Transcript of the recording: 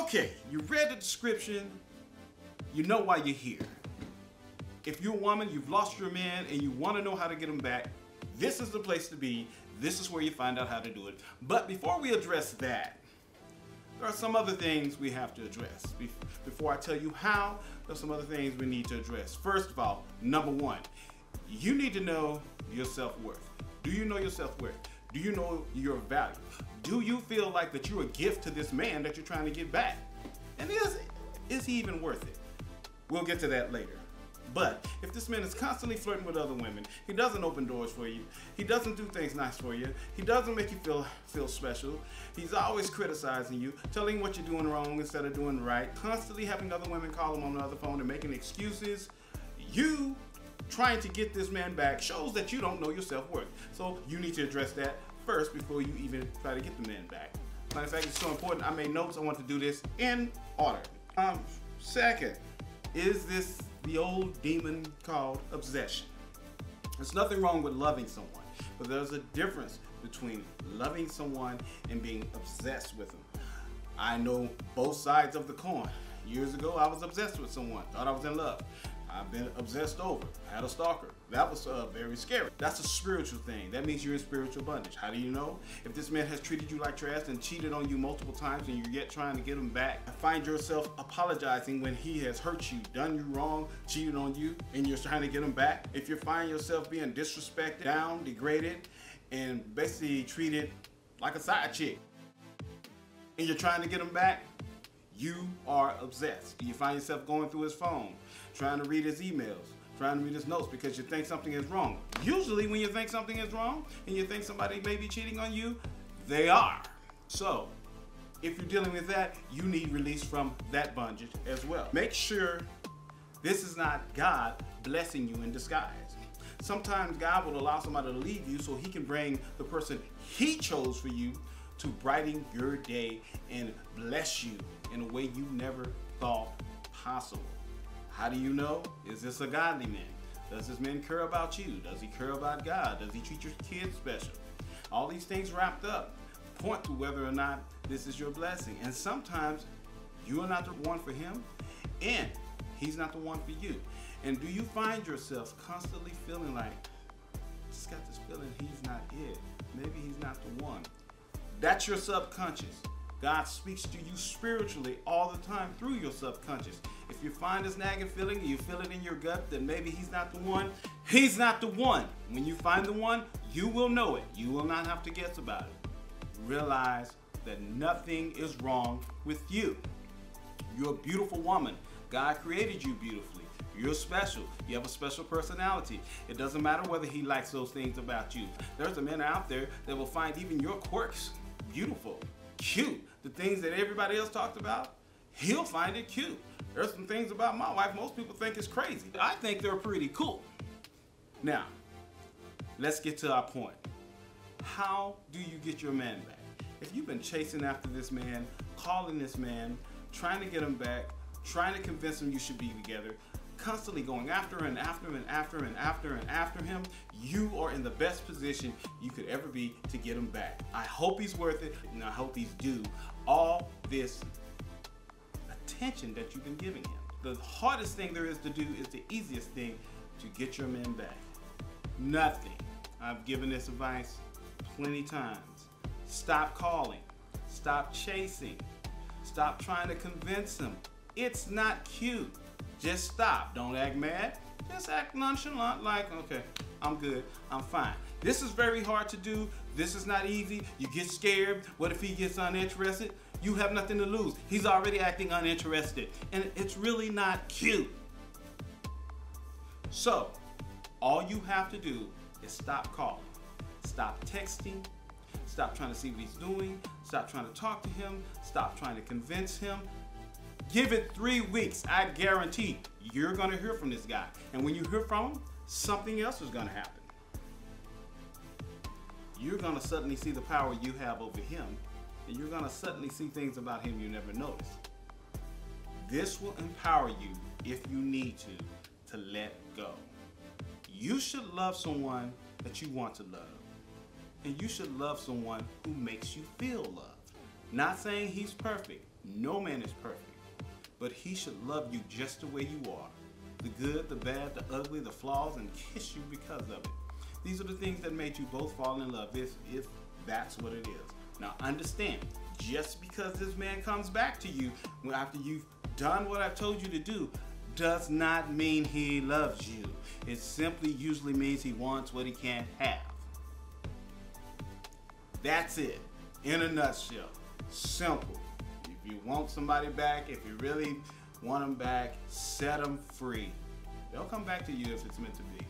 Okay, you read the description. You know why you're here. If you're a woman, you've lost your man, and you want to know how to get him back, this is the place to be. This is where you find out how to do it. But before we address that, there are some other things we have to address. Before I tell you how, there's some other things we need to address. First of all, number one, you need to know your self worth. Do you know your self worth? Do you know your value? Do you feel like that you're a gift to this man that you're trying to get back? And is, is he even worth it? We'll get to that later. But if this man is constantly flirting with other women, he doesn't open doors for you, he doesn't do things nice for you, he doesn't make you feel feel special, he's always criticizing you, telling what you're doing wrong instead of doing right, constantly having other women call him on the other phone and making excuses, you trying to get this man back shows that you don't know your self-worth. So you need to address that first before you even try to get the man back. Matter of fact, it's so important. I made notes. I want to do this in order. Um, second, is this the old demon called obsession? There's nothing wrong with loving someone, but there's a difference between loving someone and being obsessed with them. I know both sides of the coin. Years ago, I was obsessed with someone, thought I was in love. I've been obsessed over. I had a stalker. That was uh, very scary. That's a spiritual thing. That means you're in spiritual bondage. How do you know? If this man has treated you like trash and cheated on you multiple times and you're yet trying to get him back, find yourself apologizing when he has hurt you, done you wrong, cheated on you, and you're trying to get him back. If you find yourself being disrespected, down, degraded, and basically treated like a side chick, and you're trying to get him back, you are obsessed. You find yourself going through his phone, trying to read his emails, trying to read his notes because you think something is wrong. Usually, when you think something is wrong and you think somebody may be cheating on you, they are. So, if you're dealing with that, you need release from that bondage as well. Make sure this is not God blessing you in disguise. Sometimes God will allow somebody to leave you so he can bring the person he chose for you to brighten your day and bless you in a way you never thought possible. How do you know? Is this a godly man? Does this man care about you? Does he care about God? Does he treat your kids special? All these things wrapped up point to whether or not this is your blessing. And sometimes you are not the one for him, and he's not the one for you. And do you find yourself constantly feeling like, That's your subconscious. God speaks to you spiritually all the time through your subconscious. If you find this nagging feeling and you feel it in your gut that maybe he's not the one, he's not the one. When you find the one, you will know it. You will not have to guess about it. Realize that nothing is wrong with you. You're a beautiful woman. God created you beautifully. You're special. You have a special personality. It doesn't matter whether he likes those things about you. There's a man out there that will find even your quirks beautiful, cute. The things that everybody else talked about, he'll find it cute. There's some things about my wife most people think is crazy. I think they're pretty cool. Now, let's get to our point. How do you get your man back? If you've been chasing after this man, calling this man, trying to get him back, trying to convince him you should be together, constantly going after and after and after and after and after him, you are in the best position you could ever be to get him back. I hope he's worth it, and I hope he's due all this attention that you've been giving him. The hardest thing there is to do is the easiest thing to get your man back. Nothing. I've given this advice plenty times. Stop calling. Stop chasing. Stop trying to convince him. It's not cute. Just stop. Don't act mad. Just act nonchalant, like, okay, I'm good, I'm fine. This is very hard to do. This is not easy. You get scared. What if he gets uninterested? You have nothing to lose. He's already acting uninterested. And it's really not cute. So, all you have to do is stop calling, stop texting, stop trying to see what he's doing, stop trying to talk to him, stop trying to convince him. Give it three weeks. I guarantee you're going to hear from this guy. And when you hear from him, something else is going to happen. You're going to suddenly see the power you have over him and you're going to suddenly see things about him you never noticed. This will empower you if you need to to let go. You should love someone that you want to love. And you should love someone who makes you feel loved. Not saying he's perfect, No man is perfect, but he should love you just the way you are. The good, the bad, the ugly, the flaws, and kiss you because of it. These are the things that made you both fall in love, if, if that's what it is. Now understand, just because this man comes back to you after you've done what I've told you to do, does not mean he loves you. It simply usually means he wants what he can't have. That's it, in a nutshell. Simple. If you want somebody back, if you really want them back, set them free. They'll come back to you if it's meant to be.